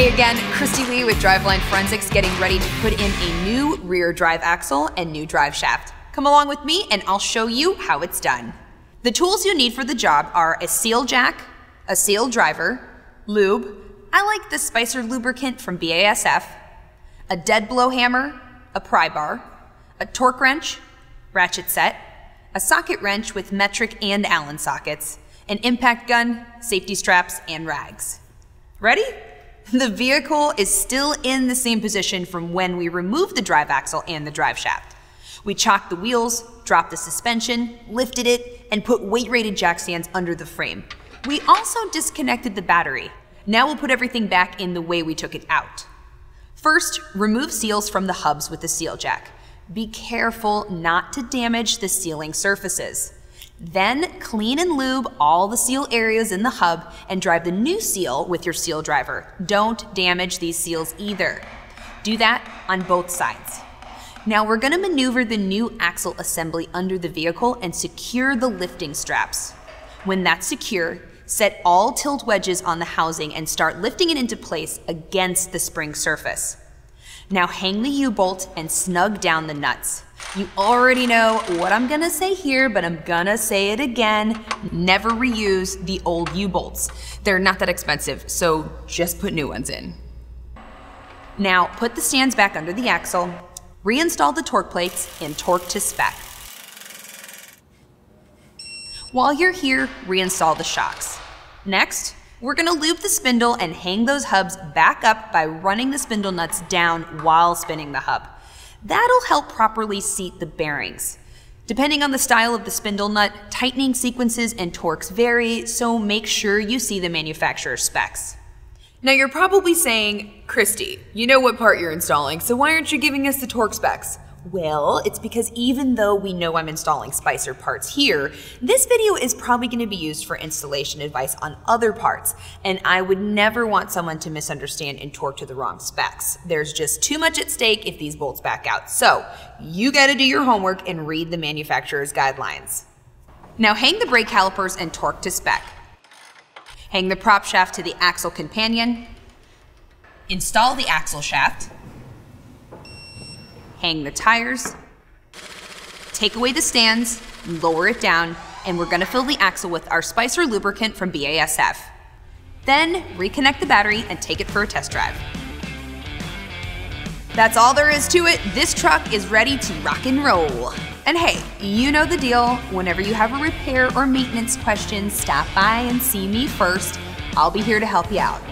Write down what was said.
Hey again, Cristy Lee with Driveline Forensics getting ready to put in a new rear drive axle and new drive shaft. Come along with me and I'll show you how it's done. The tools you need for the job are a seal jack, a seal driver, lube, I like the Spicer lubricant from BASF, a dead blow hammer, a pry bar, a torque wrench, ratchet set, a socket wrench with metric and Allen sockets, an impact gun, safety straps, and rags. Ready? The vehicle is still in the same position from when we removed the drive axle and the drive shaft. We chocked the wheels, dropped the suspension, lifted it, and put weight-rated jack stands under the frame. We also disconnected the battery. Now we'll put everything back in the way we took it out. First, remove seals from the hubs with the seal jack. Be careful not to damage the sealing surfaces. Then clean and lube all the seal areas in the hub and drive the new seal with your seal driver. Don't damage these seals either. Do that on both sides. Now we're gonna maneuver the new axle assembly under the vehicle and secure the lifting straps. When that's secure, set all tilt wedges on the housing and start lifting it into place against the spring surface. Now hang the U-bolt and snug down the nuts. You already know what I'm gonna say here, but I'm gonna say it again. Never reuse the old U-bolts. They're not that expensive, so just put new ones in. Now put the stands back under the axle, reinstall the torque plates, and torque to spec. While you're here, reinstall the shocks. Next, we're gonna loop the spindle and hang those hubs back up by running the spindle nuts down while spinning the hub. That'll help properly seat the bearings. Depending on the style of the spindle nut, tightening sequences and torques vary, so make sure you see the manufacturer's specs. Now you're probably saying, Cristy, you know what part you're installing, so why aren't you giving us the torque specs? Well, it's because even though we know I'm installing Spicer parts here, this video is probably going to be used for installation advice on other parts, and I would never want someone to misunderstand and torque to the wrong specs. There's just too much at stake if these bolts back out. So, you got to do your homework and read the manufacturer's guidelines. Now hang the brake calipers and torque to spec. Hang the prop shaft to the axle companion. Install the axle shaft hang the tires, take away the stands, lower it down, and we're gonna fill the axle with our Spicer lubricant from BASF. Then reconnect the battery and take it for a test drive. That's all there is to it. This truck is ready to rock and roll. And hey, you know the deal. Whenever you have a repair or maintenance question, stop by and see me first. I'll be here to help you out.